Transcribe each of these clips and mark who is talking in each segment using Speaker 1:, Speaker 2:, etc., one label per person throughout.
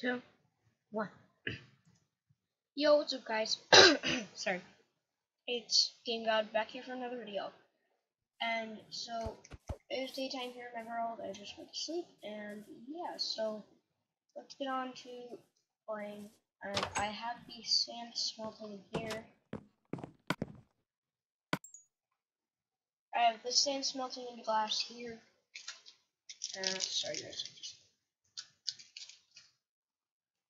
Speaker 1: two, one. Yo, what's up, guys? Sorry. It's Game God back here for another video. And so, it's daytime here in my world. I just went to sleep. And yeah, so let's get on to playing. And I have the sand smelting here. I have the sand smelting into glass here. Uh, sorry guys.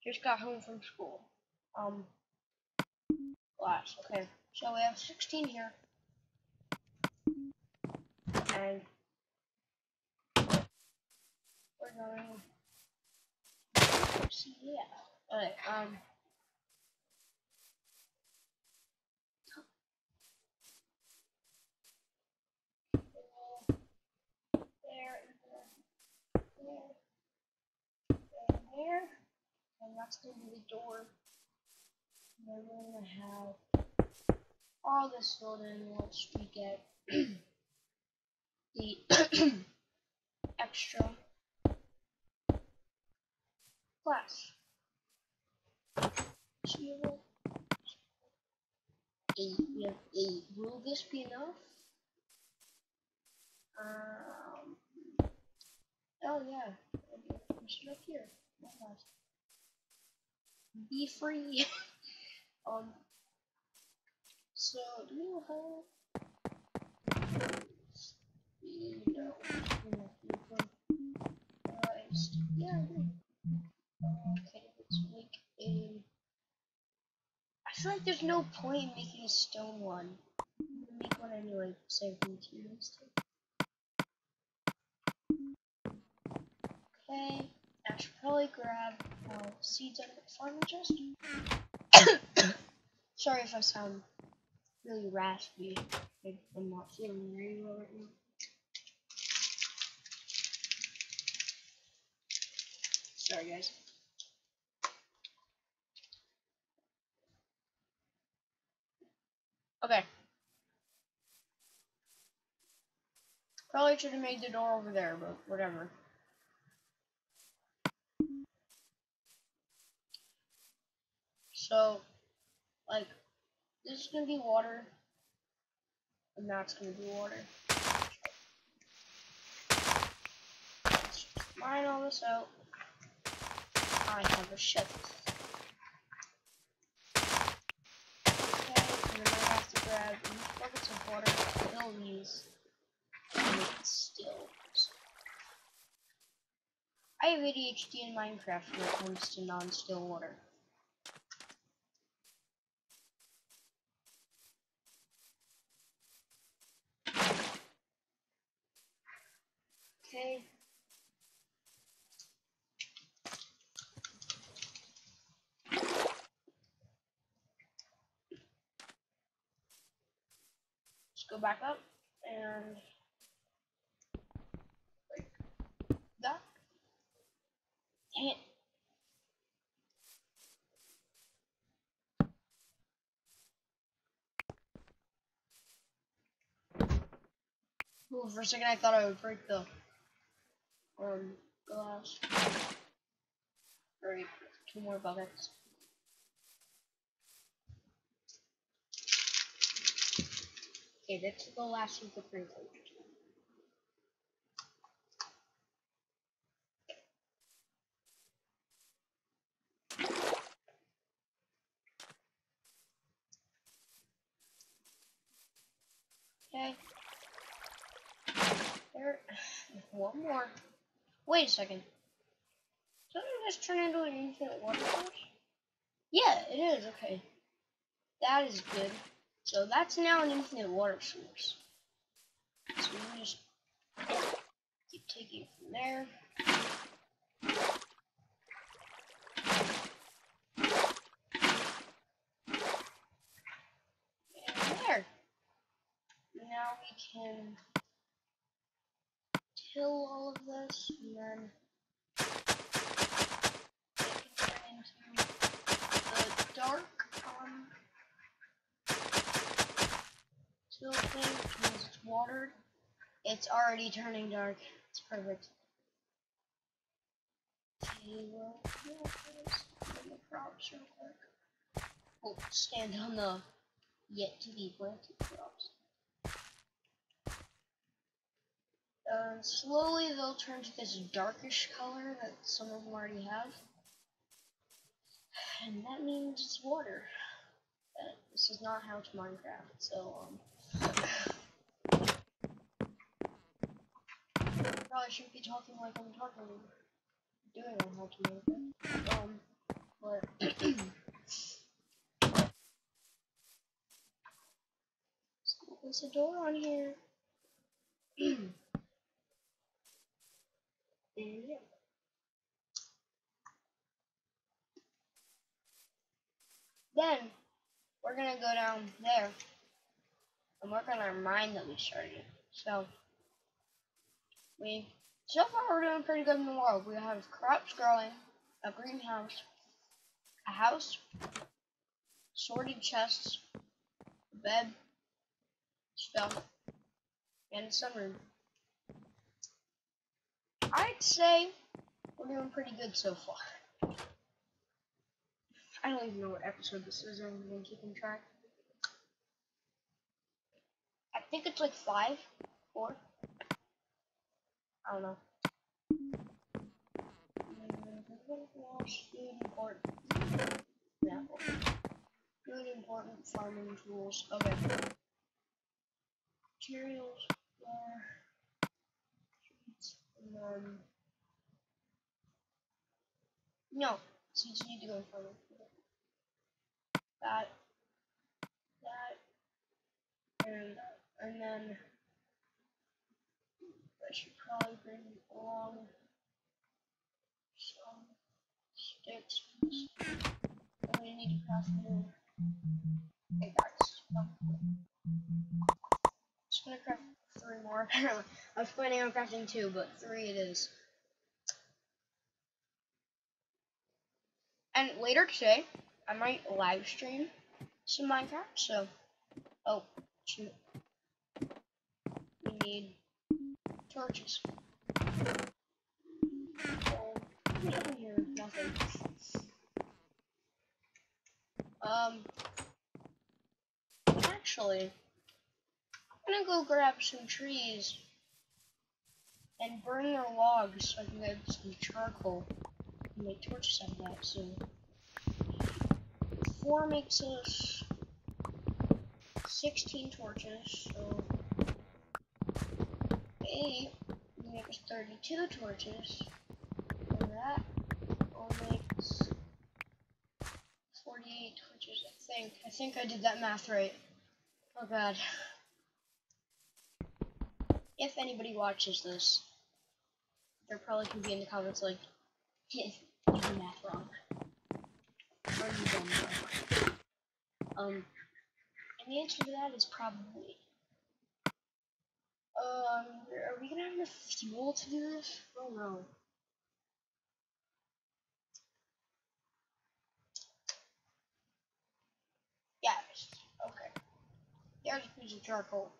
Speaker 1: Just got home from school. Um, glass. Okay, so we have 16 here. And we're going. See, yeah. Alright, um. There, there, there, there, that's gonna be the door. We're gonna have all this filled in once we get the extra. Zero. Eight. We have eight. Will this be enough? Um. Oh yeah. Push it up here. Be free. um. So do you? You know. Christ. Yeah, I. Okay, let's make a. I feel like there's no point in making a stone one. Make one anyway, save materials too. Okay, I should probably grab uh, seeds out of the farming chest. Sorry if I sound really raspy. I'm not feeling very well right now. Sorry, guys. Okay. Probably should have made the door over there, but whatever. So, like, this is gonna be water, and that's gonna be water. Let's mine all this out. I have a shovel. Okay, and then I have to grab these buckets of water to fill these stills. I have ADHD in Minecraft when it comes to non-still water. Okay. Let's go back up and break that. Dang it. Ooh, for a second I thought I would break the um glass. Alright, two more buckets. Okay, that's the last of the privilege. Okay. There. One more. Wait a second. Doesn't this turn into an infinite water source? Yeah, it is. Okay. That is good. So that's now an infinite water source. So we just keep taking from there. And there. Now we can till all of this and then the dark um still thing because it's watered. It's already turning dark. It's perfect. Okay, well, the props real quick. We'll stand on the yet to be planted crops. Uh, slowly they'll turn to this darkish color that some of them already have. And that means it's water. Uh, this is not how to Minecraft, so, um... Probably shouldn't be talking like I'm talking, doing on how to Minecraft. Um, but... There's a door on here. Then we're gonna go down there and work on our mine that we started. So we so far we're doing pretty good in the world. We have crops growing, a greenhouse, a house, sorted chests, a bed, stuff, and a sunroom. I'd say we're doing pretty good so far. I don't even know what episode this is, I'm even keeping track. I think it's like five, four. I don't know. Important. Good important farming tools. Okay materials are then no seeds need to go of that that and and then I should probably bring along some sticks. And we need to craft more okay just gonna craft three more. I was planning on crafting two, but three it is. And later today, I might live stream some Minecraft. So, oh shoot, we need torches. Nothing. Um, actually. I'm gonna go grab some trees and burn their logs so I can get some charcoal and make torches out of that. So four makes us 16 torches, so eight makes 32 torches, and that all makes 48 torches, I think. I think I did that math right. Oh god if anybody watches this, they're probably gonna be in the comments like, you did math wrong. You. Um, and the answer to that is probably. Um, are we gonna have enough fuel to do this? Oh no. Yes. Okay. There's a piece of charcoal.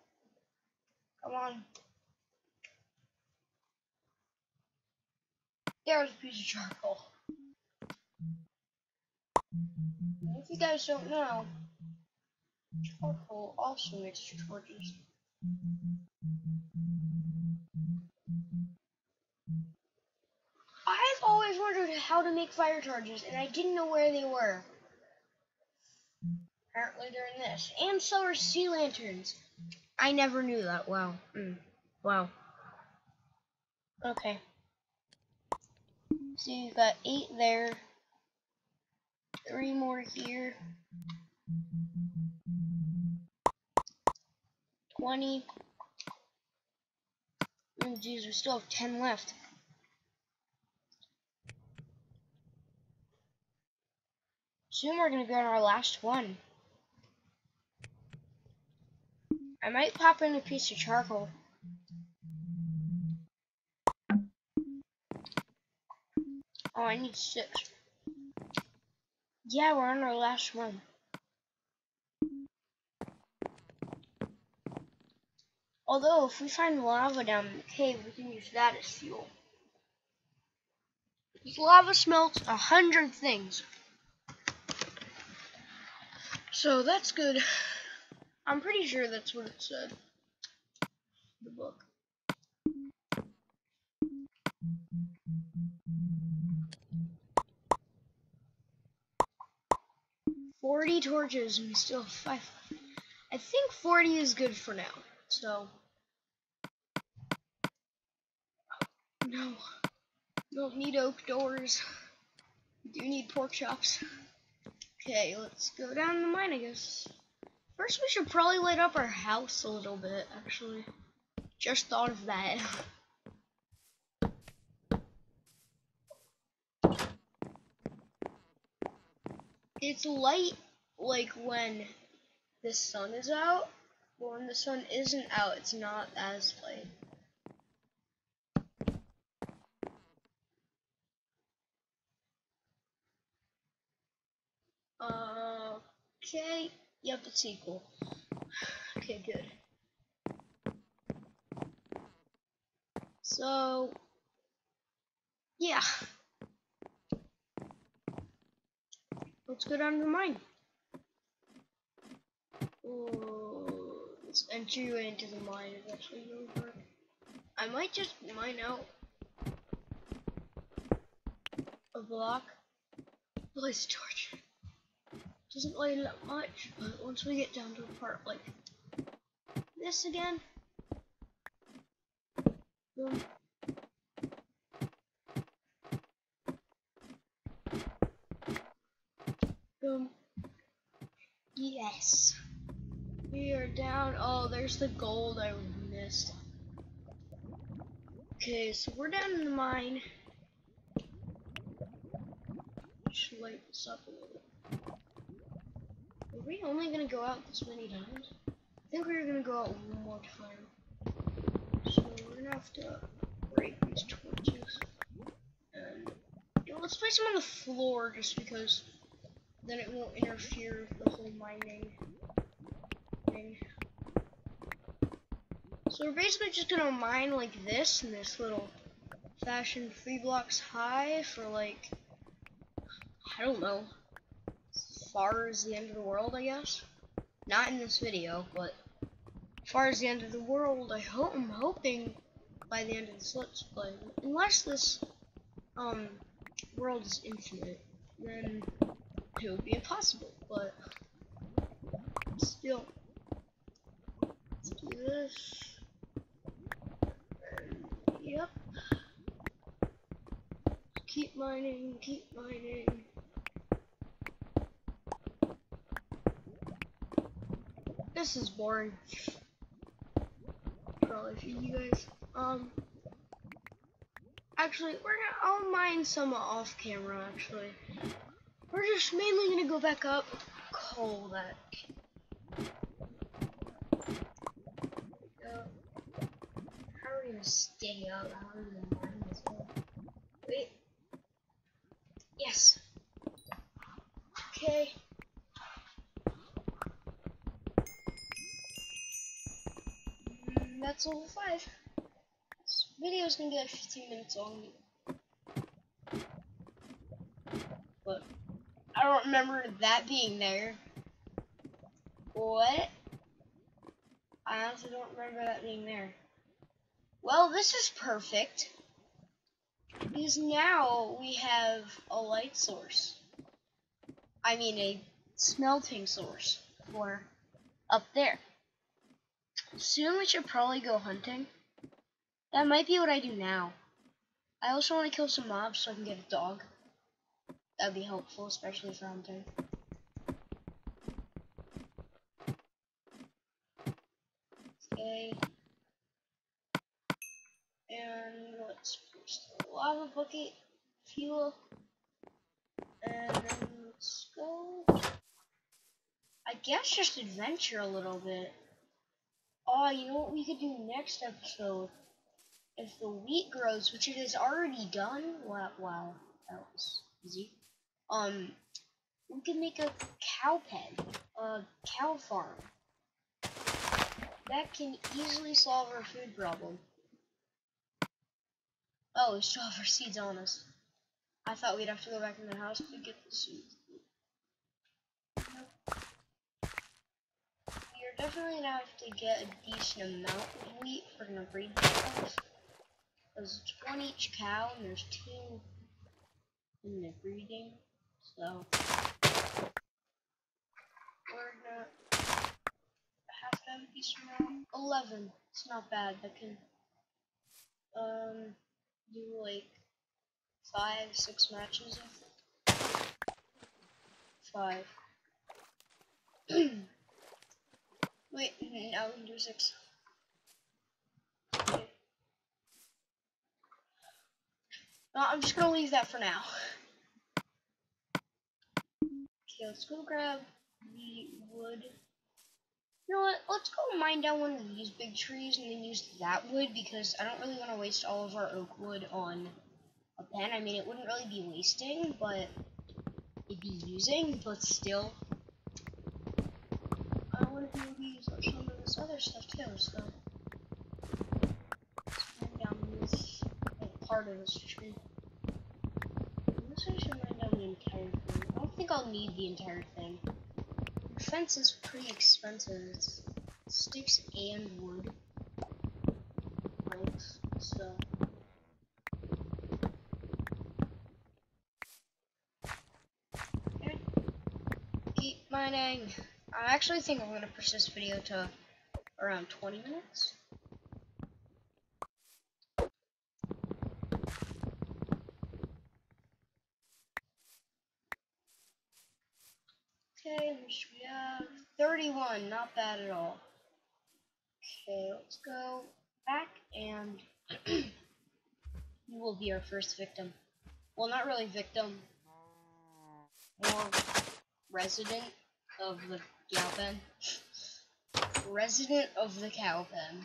Speaker 1: Come on. There's a piece of charcoal. If you guys don't know, charcoal also makes torches. I've always wondered how to make fire torches, and I didn't know where they were. Apparently they're in this. And so are sea lanterns. I never knew that. Wow. Mm. Wow. Okay. So you've got eight there, three more here, 20. Oh, geez, we still have 10 left. Soon we're going to be on our last one. I might pop in a piece of charcoal. Oh, I need six. Yeah, we're on our last one. Although, if we find lava down in the cave, we can use that as fuel. Lava smelts a hundred things. So that's good. I'm pretty sure that's what it said. The book. Forty torches and we still have five. I think forty is good for now. So no. Don't need oak doors. Do need pork chops. Okay, let's go down the mine, I guess. First, we should probably light up our house a little bit, actually. Just thought of that. It's light, like, when the sun is out. But when the sun isn't out, it's not as light. Okay, yep, it's equal. Okay, good. So, yeah. Let's go down to the mine. Oh, this entryway into the mine is actually really hard. I might just mine out a block. Place torch. Doesn't it up much, but once we get down to a part like this again. Boom. Yes. We are down. Oh, there's the gold I missed. Okay, so we're down in the mine. Should light this up a little. Are we only gonna go out this many times? I think we're gonna go out one more time. So we're gonna have to break these torches. And you know, let's place them on the floor just because then it won't interfere with the whole mining thing. We're basically just gonna mine like this in this little fashion three blocks high for like I don't know as far as the end of the world, I guess. Not in this video, but as far as the end of the world, I hope I'm hoping by the end of this let's play. Unless this um world is infinite, then it would be impossible, but still. Let's do this. And, yep. Keep mining, keep mining. This is boring. Probably for you guys. Um. Actually, we're gonna. I'll mine some off camera. Actually, we're just mainly gonna go back up. Call that. Stay up? How are we gonna mine this one? Wait. Yes. Okay. That's level 5. This video is gonna be like 15 minutes long. But I don't remember that being there. What? I honestly don't remember that being there. Well, this is perfect. Because now we have a light source. I mean a smelting source for up there. Soon we should probably go hunting. That might be what I do now. I also want to kill some mobs so I can get a dog. That'd be helpful, especially for hunting. Okay. And let's push the lava bucket, fuel, and then let's go. I guess just adventure a little bit. Oh, you know what we could do next episode? If the wheat grows, which it has already done, wow, wow, that was easy. Um, we could make a cow pen, a cow farm. That can easily solve our food problem. Oh, we still have our seeds on us. I thought we'd have to go back in the house to get the suit. Definitely gonna have to get a decent amount of wheat if we're gonna breed Because it's one each cow and there's two in the breeding. So we're gonna have to have a decent amount. Eleven. It's not bad. That can um do like five, six matches. Five. Wait, now we can do six. Okay. No, I'm just gonna leave that for now. Okay, let's go grab the wood. You know what? Let's go mine down one of these big trees and then use that wood because I don't really want to waste all of our oak wood on a pen. I mean, it wouldn't really be wasting, but it'd be using, but still. I want to be able to use some of this other stuff too, so. Mine down this like, part of this tree. I should mine down the entire thing. I don't think I'll need the entire thing. The fence is pretty expensive. It's sticks and wood. Planks, so. keep mining. I actually think I'm to push this video to around 20 minutes. Okay, we have 31, not bad at all. Okay, let's go back and you will be our first victim. Well, not really victim, more resident of the pen. Resident of the cow pen.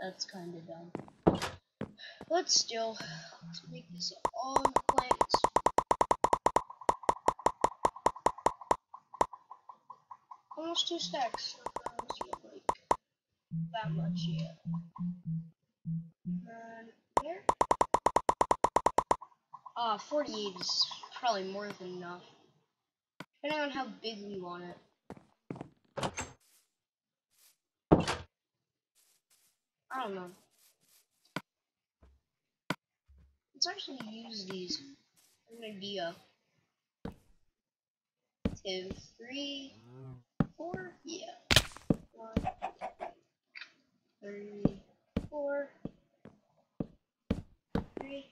Speaker 1: That's kind of dumb. But still, let's make this all in planks. Almost two stacks. like that much yet. And there. Ah, 48 is probably more than enough. Depending on how big we want it. I don't know. Let's actually use these. An idea. Two, three, four, yeah. One, three, four, three,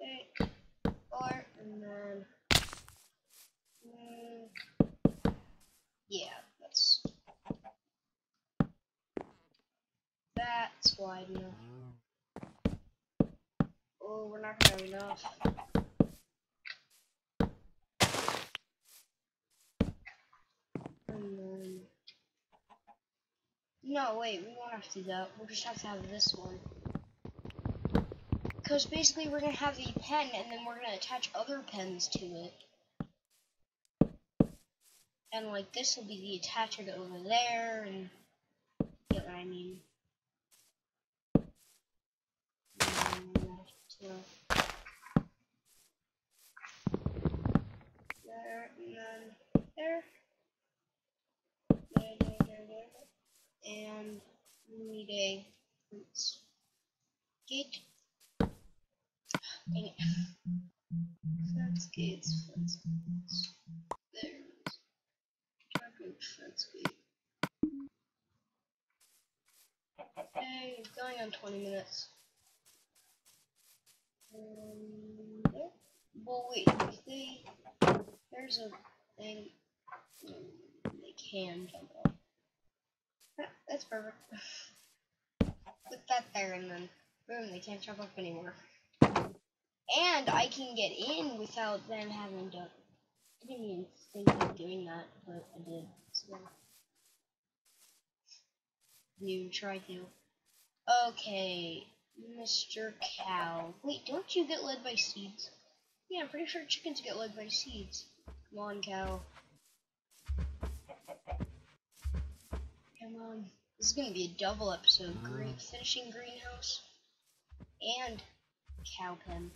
Speaker 1: eight, four, and then Mm, yeah, that's that's wide enough. Oh, oh we're not gonna have enough. And then no, wait, we won't have to do that. We'll just have to have this one. Because basically we're going to have a pen and then we're going to attach other pens to it. And like this will be the attachment over there and get what I mean. There and then there. There, there, there, there. And we need a oops, gate. Dang it. Fence gates, fence gates. There that's good. Okay, going on 20 minutes. Well, wait, they, there's a thing, um, they can jump up. That's perfect. Put that there and then, boom, they can't jump up anymore. And I can get in without them having to, I didn't even think of doing that, but I did. So you try to. Okay, Mr. Cow. Wait, don't you get led by seeds? Yeah, I'm pretty sure chickens get led by seeds. Come on, cow. Come on. This is gonna be a double episode. Green finishing greenhouse and cow pen.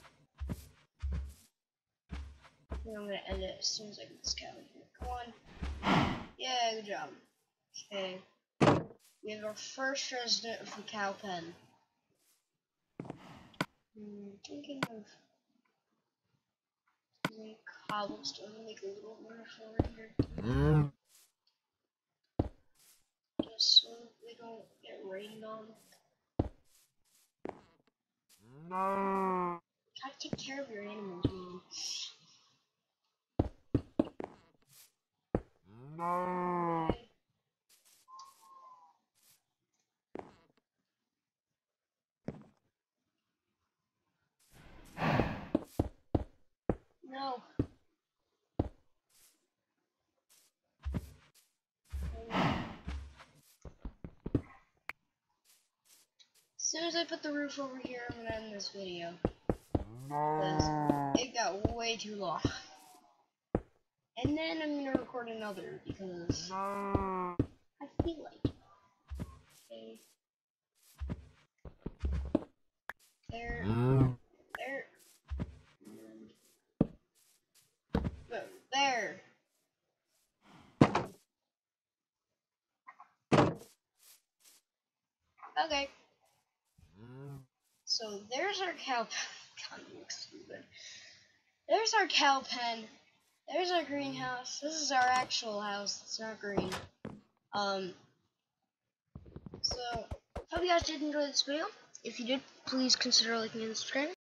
Speaker 1: I'm gonna end it as soon as I get this cow in here. Come on. Yeah, good job. Okay. We have our first resident of the cow pen. Hmm, thinking of using um, cobblestone to make a little roof over here. Just so we don't get rained on. No. Try to take care of your animals, man. Okay. No. As soon as I put the roof over here, I'm gonna end this video. Because it got way too long. And then I'm gonna record another because I feel like it. Okay. There. There. Boom. There. Okay. So there's our cow pen. Looks stupid. There's our cow pen. There's our greenhouse. This is our actual house. It's not green. Um. So, hope you guys did enjoy this video. If you did, please consider liking and subscribing.